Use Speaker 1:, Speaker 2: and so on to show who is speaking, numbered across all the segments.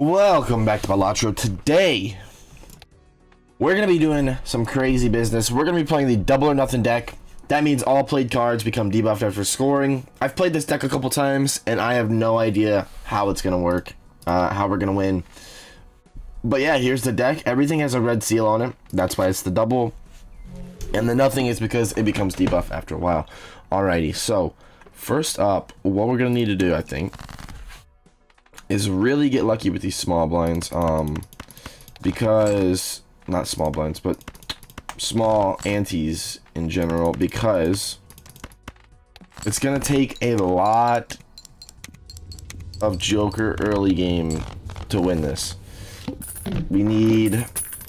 Speaker 1: Welcome back to Balatro. Today, we're going to be doing some crazy business. We're going to be playing the double or nothing deck. That means all played cards become debuffed after scoring. I've played this deck a couple times, and I have no idea how it's going to work, uh, how we're going to win. But yeah, here's the deck. Everything has a red seal on it. That's why it's the double. And the nothing is because it becomes debuff after a while. Alrighty, so first up, what we're going to need to do, I think, is really get lucky with these small blinds. Um, because not small blinds, but small antes in general, because it's gonna take a lot of Joker early game to win this. We need,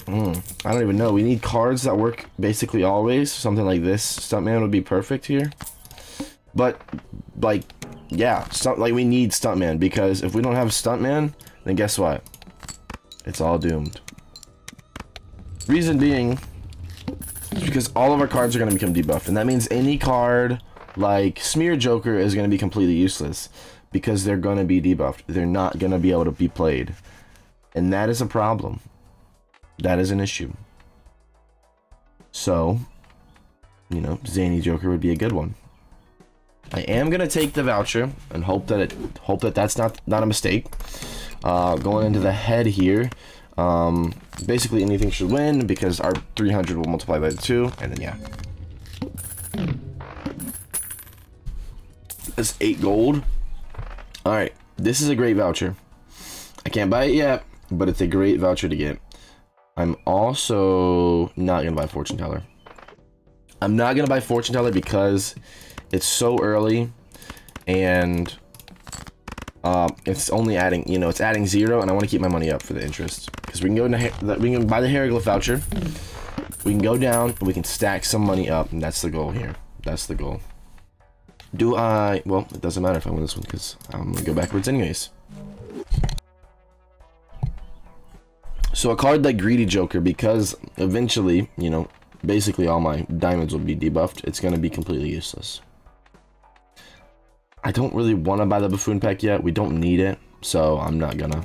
Speaker 1: mm, I don't even know. We need cards that work basically always. Something like this. Stuntman would be perfect here. But like yeah, stunt like we need Stuntman because if we don't have Stuntman, then guess what? It's all doomed. Reason being, because all of our cards are going to become debuffed, and that means any card like Smear Joker is going to be completely useless because they're going to be debuffed. They're not going to be able to be played, and that is a problem. That is an issue. So, you know, Zany Joker would be a good one. I am gonna take the voucher and hope that it hope that that's not not a mistake. Uh, going into the head here, um, basically anything should win because our 300 will multiply by two, and then yeah. That's eight gold. All right, this is a great voucher. I can't buy it yet, but it's a great voucher to get. I'm also not gonna buy fortune teller. I'm not gonna buy fortune teller because it's so early and um, it's only adding, you know, it's adding zero, and I want to keep my money up for the interest because we can go in into we can buy the hieroglyph voucher. We can go down, we can stack some money up, and that's the goal here. That's the goal. Do I? Well, it doesn't matter if I win this one because I'm gonna go backwards anyways. So a card like Greedy Joker, because eventually, you know, basically all my diamonds will be debuffed. It's gonna be completely useless. I don't really want to buy the Buffoon pack yet. We don't need it, so I'm not gonna.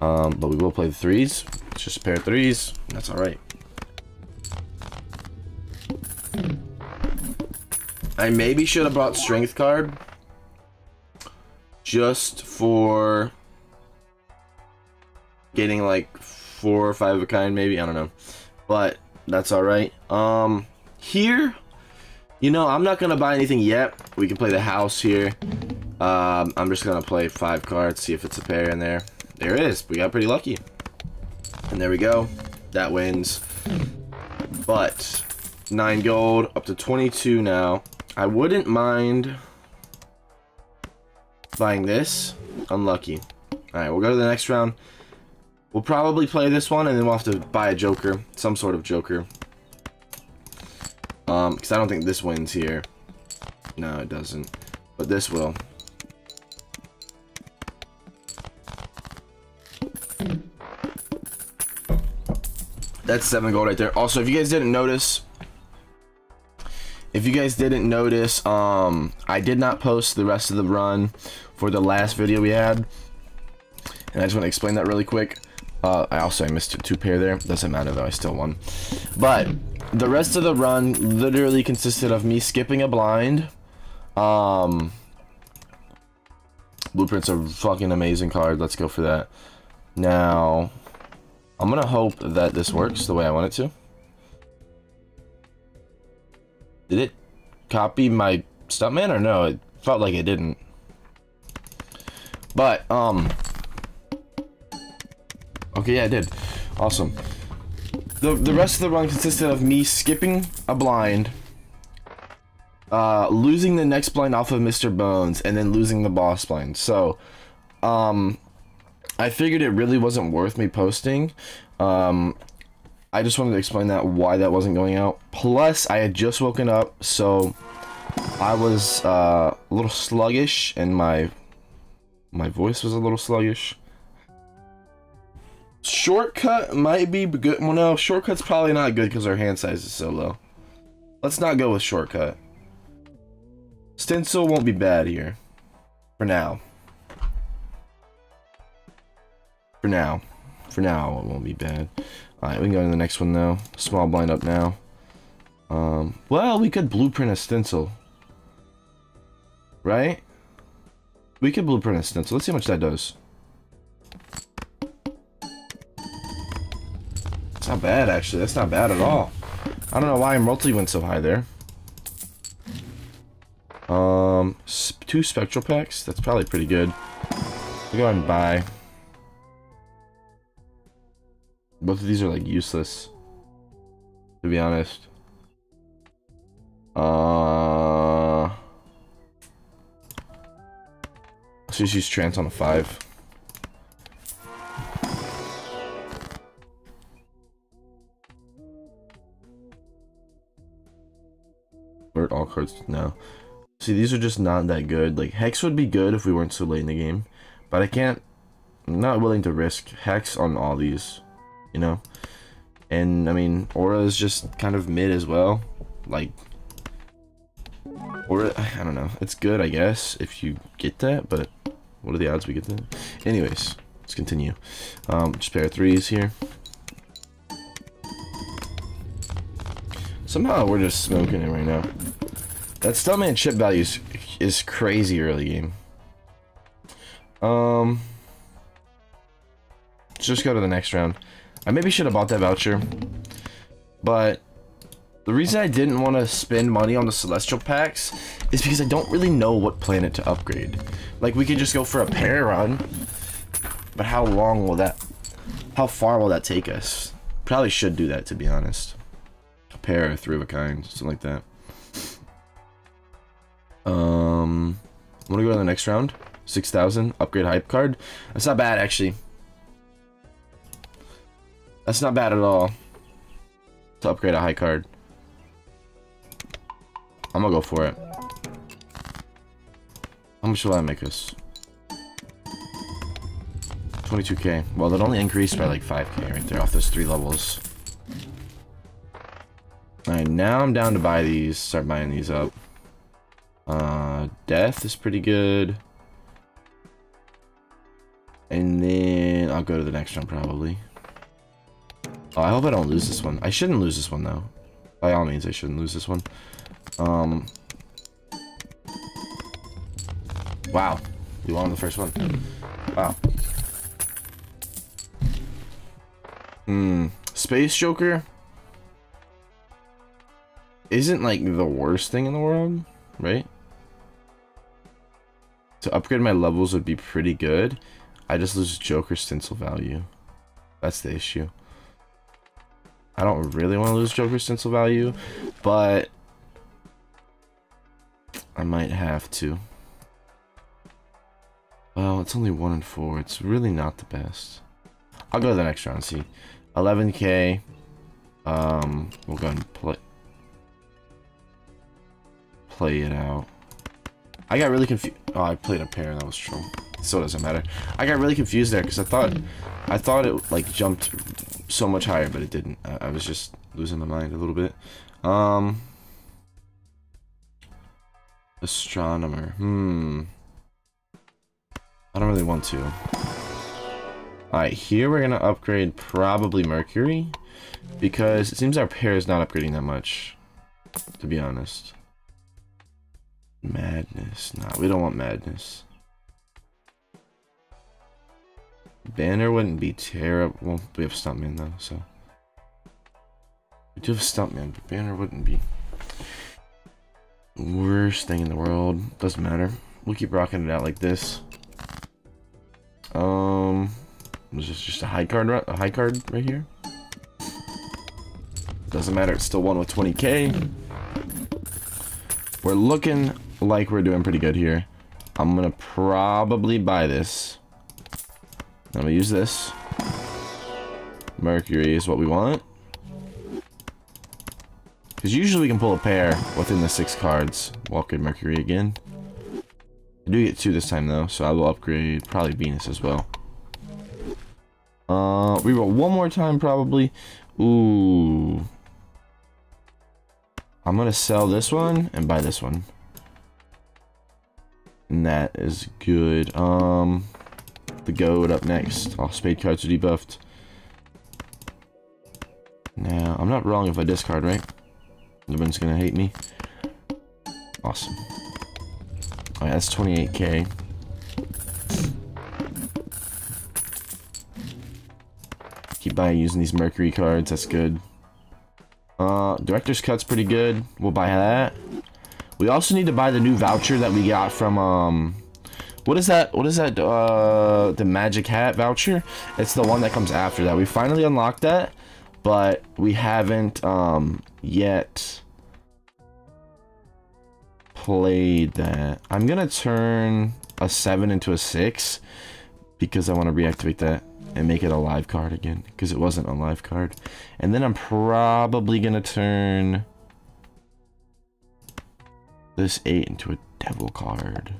Speaker 1: Um, but we will play the threes. It's just a pair of threes. That's all right. I maybe should have brought strength card just for getting like four or five of a kind maybe i don't know but that's all right um here you know, I'm not going to buy anything yet. We can play the house here. Um, I'm just going to play five cards, see if it's a pair in there. There it is. We got pretty lucky. And there we go. That wins. But, 9 gold, up to 22 now. I wouldn't mind buying this. Unlucky. Alright, we'll go to the next round. We'll probably play this one, and then we'll have to buy a joker. Some sort of joker. Um, because I don't think this wins here. No, it doesn't. But this will. That's seven gold right there. Also, if you guys didn't notice, if you guys didn't notice, um, I did not post the rest of the run for the last video we had. And I just want to explain that really quick. Uh, I also I missed two pair there. Doesn't matter though, I still won. But the rest of the run literally consisted of me skipping a blind. Um, Blueprint's a fucking amazing card. Let's go for that. Now, I'm gonna hope that this works the way I want it to. Did it copy my stuntman or no? It felt like it didn't. But, um... Okay, yeah, I did. Awesome. The, the rest of the run consisted of me skipping a blind, uh, losing the next blind off of Mr. Bones, and then losing the boss blind. So, um, I figured it really wasn't worth me posting. Um, I just wanted to explain that, why that wasn't going out. Plus, I had just woken up, so I was uh, a little sluggish, and my my voice was a little sluggish. Shortcut might be good. Well, no, shortcut's probably not good because our hand size is so low. Let's not go with shortcut. Stencil won't be bad here. For now. For now. For now, it won't be bad. Alright, we can go to the next one now. Small blind up now. Um, well, we could blueprint a stencil. Right? We could blueprint a stencil. Let's see how much that does. not bad, actually. That's not bad at all. I don't know why Multi went so high there. Um, two Spectral Packs. That's probably pretty good. We'll go ahead and buy. Both of these are, like, useless. To be honest. Uh... Let's just use Trance on a 5. all cards now. See, these are just not that good. Like, Hex would be good if we weren't so late in the game. But I can't... I'm not willing to risk Hex on all these. You know? And, I mean, Aura is just kind of mid as well. Like... Aura... I don't know. It's good, I guess, if you get that. But what are the odds we get that? Anyways, let's continue. Um, just pair of threes here. Somehow we're just smoking it right now. That Stuntman chip value is, is crazy early game. Um, just go to the next round. I maybe should have bought that voucher. But the reason I didn't want to spend money on the Celestial packs is because I don't really know what planet to upgrade. Like, we could just go for a pair run. But how long will that... How far will that take us? Probably should do that, to be honest. A pair, three of a kind, something like that. Um, I'm gonna go to the next round. 6,000, upgrade high card. That's not bad, actually. That's not bad at all. To upgrade a high card. I'm gonna go for it. How much will that make us? 22k. Well, that only increased by like 5k right there off those three levels. Alright, now I'm down to buy these. Start buying these up. Uh, Death is pretty good. And then I'll go to the next one probably. Oh, I hope I don't lose this one. I shouldn't lose this one, though. By all means, I shouldn't lose this one. Um. Wow. You won the first one. Wow. Hmm. Space Joker isn't like the worst thing in the world, right? Upgrade my levels would be pretty good. I just lose Joker stencil value. That's the issue. I don't really want to lose Joker stencil value, but I might have to. Well, it's only 1 and 4. It's really not the best. I'll go to the next round, see. 11k. Um, we'll go and play play it out. I got really confused. Oh, I played a pair. And that was true. So it doesn't matter. I got really confused there because I thought, I thought it like jumped so much higher, but it didn't. I, I was just losing my mind a little bit. Um, astronomer. Hmm. I don't really want to. Alright, here we're gonna upgrade probably Mercury. Because it seems our pair is not upgrading that much. To be honest. Madness. Nah, we don't want madness. Banner wouldn't be terrible. Well, we have Stuntman though, so. We do have Stuntman, but Banner wouldn't be. Worst thing in the world. Doesn't matter. We'll keep rocking it out like this. Um, is this just a high card? A high card right here. Doesn't matter. It's still one with 20k. We're looking like we're doing pretty good here. I'm gonna probably buy this. I'm gonna use this. Mercury is what we want. Because usually we can pull a pair within the six cards. We'll Mercury again. I do get two this time though, so I will upgrade probably Venus as well. Uh, we roll one more time probably. Ooh. I'm gonna sell this one and buy this one. And that is good. Um, the Goad up next. All spade cards are debuffed. Now, I'm not wrong if I discard, right? No one's gonna hate me. Awesome. Alright, that's 28k. Keep buying using these Mercury cards, that's good. Uh, Director's Cut's pretty good. We'll buy that. We also need to buy the new voucher that we got from, um... What is that? What is that? Uh, the Magic Hat voucher? It's the one that comes after that. We finally unlocked that, but we haven't, um, yet played that. I'm gonna turn a 7 into a 6 because I want to reactivate that and make it a live card again because it wasn't a live card. And then I'm probably gonna turn this 8 into a devil card.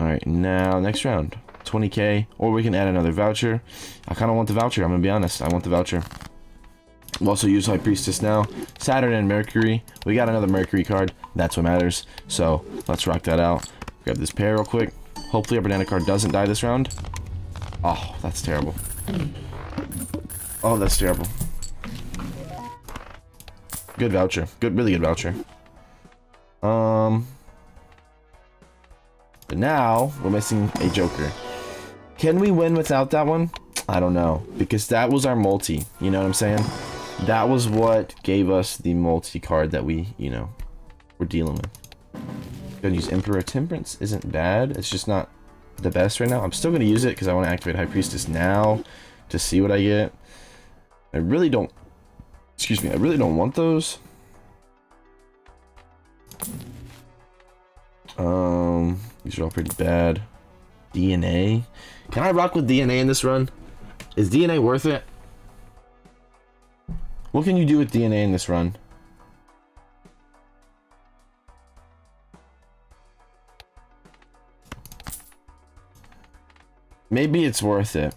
Speaker 1: Alright, now next round. 20k, or we can add another voucher. I kind of want the voucher, I'm gonna be honest. I want the voucher. We'll also use High Priestess now. Saturn and Mercury. We got another Mercury card. That's what matters. So, let's rock that out. Grab this pair real quick. Hopefully our banana card doesn't die this round. Oh, that's terrible. Oh, that's terrible. Good voucher. Good, really good voucher. Um... But now, we're missing a Joker. Can we win without that one? I don't know. Because that was our multi. You know what I'm saying? That was what gave us the multi-card that we, you know, we're dealing with. Gonna use Emperor Temperance. Isn't bad. It's just not the best right now. I'm still gonna use it because I want to activate High Priestess now to see what I get. I really don't... Excuse me. I really don't want those. Um, these are all pretty bad. DNA. Can I rock with DNA in this run? Is DNA worth it? What can you do with DNA in this run? Maybe it's worth it.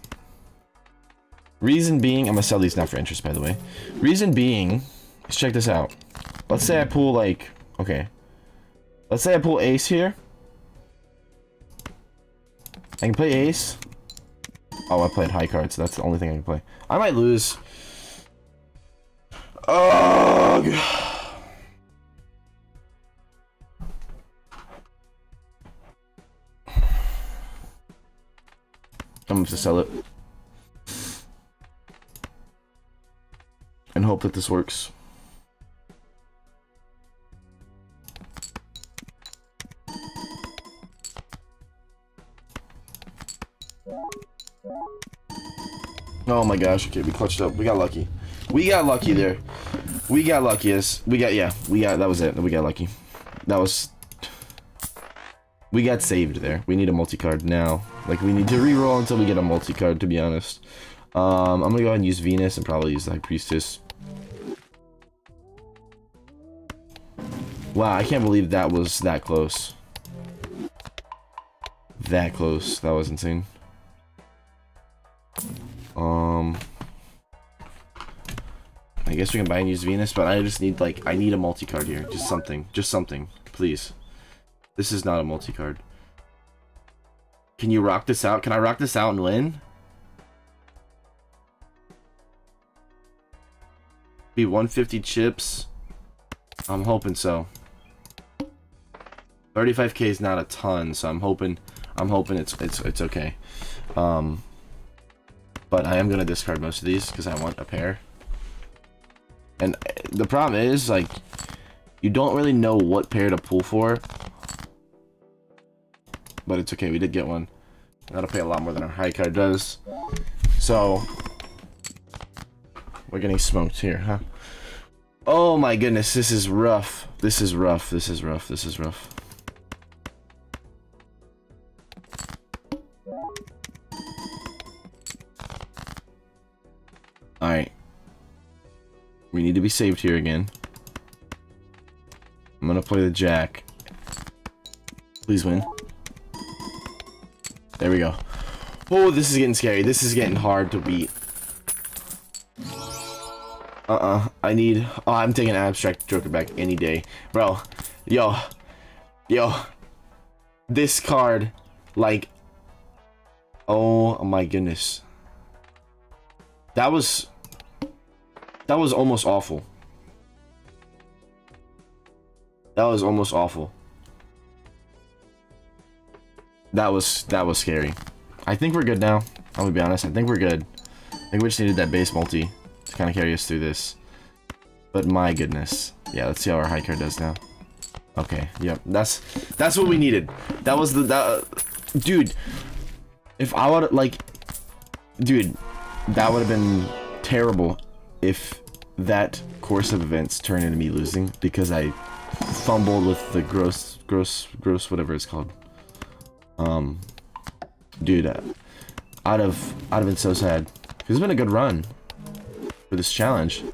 Speaker 1: Reason being, I'm gonna sell these now for interest, by the way. Reason being, let's check this out. Let's say I pull like, okay. Let's say I pull ace here. I can play ace. Oh, I played high cards. That's the only thing I can play. I might lose. Ugh. I'm going to sell it. And hope that this works. Oh my gosh, okay, we clutched up. We got lucky. We got lucky there. We got lucky. Yes. We got, yeah, we got, that was it. We got lucky. That was, we got saved there. We need a multi-card now. Like, we need to re-roll until we get a multi-card, to be honest. Um, I'm gonna go ahead and use Venus and probably use the High Priestess. Wow, I can't believe that was that close. That close. That was insane. Guess we can buy and use Venus, but I just need like I need a multi card here, just something, just something, please. This is not a multi card. Can you rock this out? Can I rock this out and win? Be 150 chips. I'm hoping so. 35k is not a ton, so I'm hoping I'm hoping it's it's it's okay. Um but I am going to discard most of these because I want a pair. And uh, the problem is, like, you don't really know what pair to pull for. But it's okay, we did get one. That'll pay a lot more than our high card does. So, we're getting smoked here, huh? Oh my goodness, this is rough. This is rough, this is rough, this is rough. To be saved here again. I'm gonna play the jack. Please win. There we go. Oh, this is getting scary. This is getting hard to beat. Uh-uh. I need... Oh, I'm taking Abstract Joker back any day. Bro. Yo. Yo. This card, like, Oh my goodness. That was... That was almost awful. That was almost awful. That was that was scary. I think we're good now. I'm gonna be honest. I think we're good. I think we just needed that base multi to kind of carry us through this. But my goodness. Yeah, let's see how our high card does now. Okay, yep. That's that's what we needed. That was the that uh, dude. If I would like dude, that would have been terrible if that course of events turned into me losing because I fumbled with the gross gross gross whatever it's called. Um dude, uh, I'd have I'd have been so sad. It's been a good run for this challenge.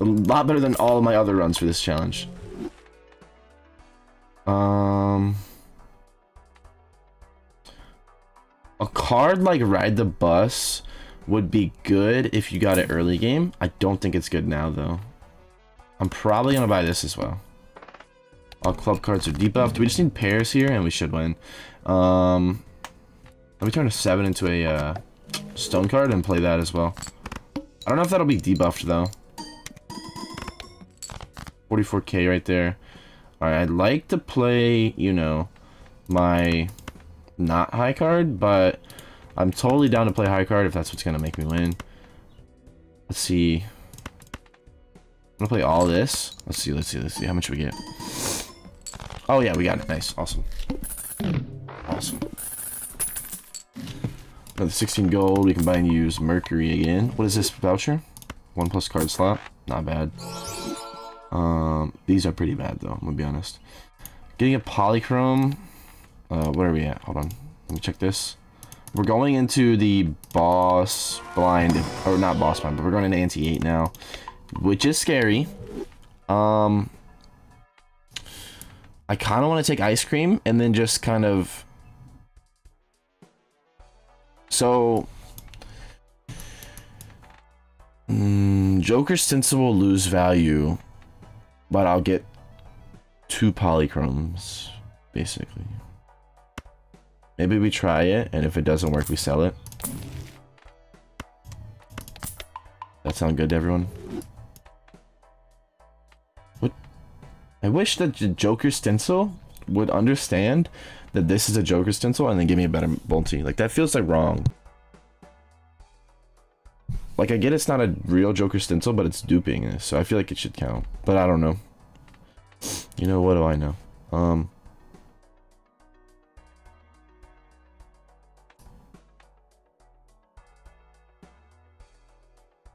Speaker 1: A lot better than all of my other runs for this challenge. Um, a card like Ride the Bus would be good if you got it early game. I don't think it's good now, though. I'm probably going to buy this as well. All club cards are debuffed. We just need pairs here, and we should win. Um, let me turn a 7 into a uh, stone card and play that as well. I don't know if that'll be debuffed, though. 44k right there. Alright, I'd like to play, you know, my not high card, but I'm totally down to play high card if that's what's going to make me win. Let's see. I'm going to play all this. Let's see, let's see, let's see. How much we get? Oh, yeah, we got it. Nice. Awesome. Awesome. Another 16 gold. We can buy and use Mercury again. What is this voucher? One plus card slot. Not bad. Um, these are pretty bad though, I'm gonna be honest. Getting a polychrome. Uh, where are we at? Hold on. Let me check this. We're going into the boss blind, or not boss blind, but we're going into ante 8 now, which is scary. Um, I kind of want to take ice cream and then just kind of. So. Mm, Joker Stencil will lose value but I'll get two polychromes, basically. Maybe we try it, and if it doesn't work, we sell it. That sound good to everyone? What? I wish that the Joker stencil would understand that this is a Joker stencil and then give me a better multi. Like, that feels like wrong. Like, I get it's not a real Joker stencil, but it's duping, so I feel like it should count. But I don't know. You know, what do I know? Um...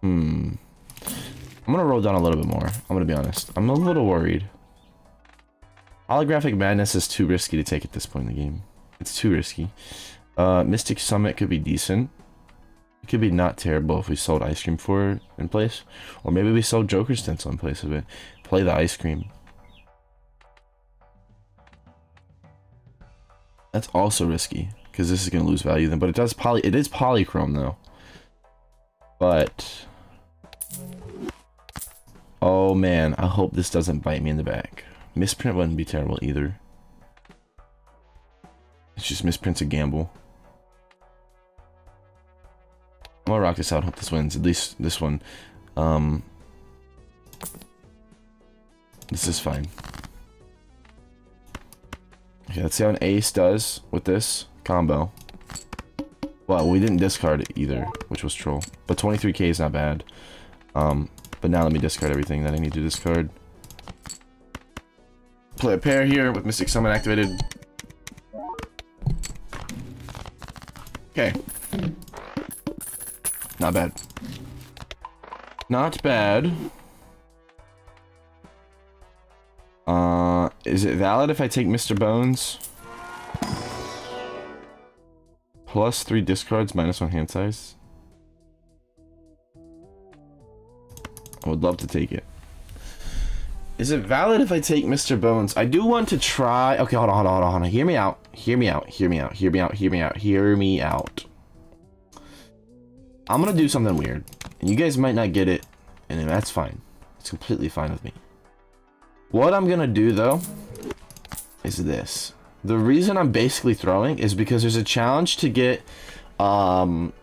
Speaker 1: Hmm. I'm gonna roll down a little bit more. I'm gonna be honest. I'm a little worried. Holographic Madness is too risky to take at this point in the game. It's too risky. Uh, Mystic Summit could be decent. It could be not terrible if we sold ice cream for it in place. Or maybe we sold Joker Stencil in place of it. Play the ice cream. That's also risky. Because this is going to lose value then. But it does poly... It is polychrome though. But... Oh man, I hope this doesn't bite me in the back. Misprint wouldn't be terrible either. It's just misprints a gamble. I'm gonna rock this out. Hope this wins. At least this one. Um, this is fine. Okay, let's see how an ace does with this combo. Well, we didn't discard it either, which was troll. But 23k is not bad. Um, but now let me discard everything that I need to discard. Play a pair here with Mystic Summit activated. Okay. Not bad. Not bad. Uh, is it valid if I take Mr. Bones? Plus three discards, minus one hand size. I would love to take it. Is it valid if I take Mr. Bones? I do want to try. Okay, hold on, hold on, hold on, hold on. Hear me out. Hear me out. Hear me out. Hear me out. Hear me out. Hear me out. I'm gonna do something weird. And you guys might not get it, and that's fine. It's completely fine with me. What I'm gonna do though is this. The reason I'm basically throwing is because there's a challenge to get um,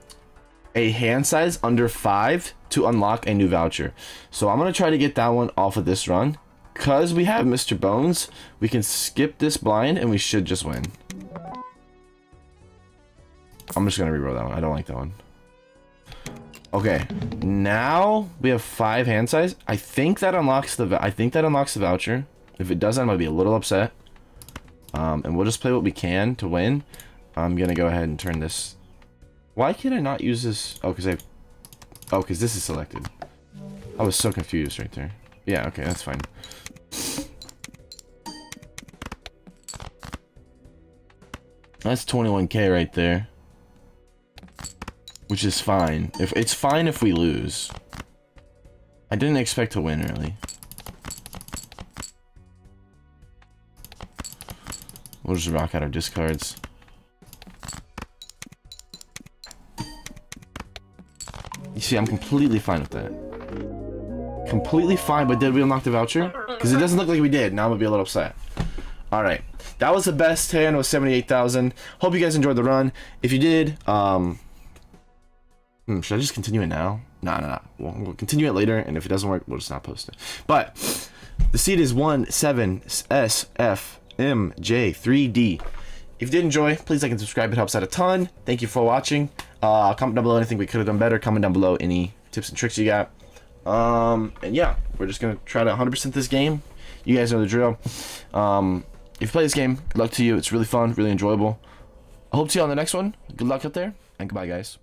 Speaker 1: a hand size under five to unlock a new voucher. So I'm gonna try to get that one off of this run. Cause we have Mr. Bones, we can skip this blind and we should just win. I'm just gonna reroll that one. I don't like that one. Okay, now we have five hand size. I think that unlocks the. I think that unlocks the voucher. If it doesn't, I might be a little upset. Um, and we'll just play what we can to win. I'm gonna go ahead and turn this. Why can't I not use this? Oh, because I. Oh, because this is selected. I was so confused right there. Yeah, okay, that's fine. That's 21k right there. Which is fine. If It's fine if we lose. I didn't expect to win, really. We'll just rock out our discards. See, I'm completely fine with that. Completely fine, but did we unlock the voucher? Because it doesn't look like we did. Now I'm going to be a little upset. Alright. That was the best hand with 78,000. Hope you guys enjoyed the run. If you did, um... Hmm, should I just continue it now? No, no, no. We'll, continue it later, and if it doesn't work, we'll just not post it. But, the seed is 17SFMJ3D. If you did enjoy, please like and subscribe. It helps out a ton. Thank you for watching. Uh, comment down below anything we could have done better. Comment down below any tips and tricks you got. Um, and yeah, we're just going to try to 100% this game. You guys know the drill. Um, if you play this game, good luck to you. It's really fun, really enjoyable. I hope to see you on the next one. Good luck out there, and goodbye, guys.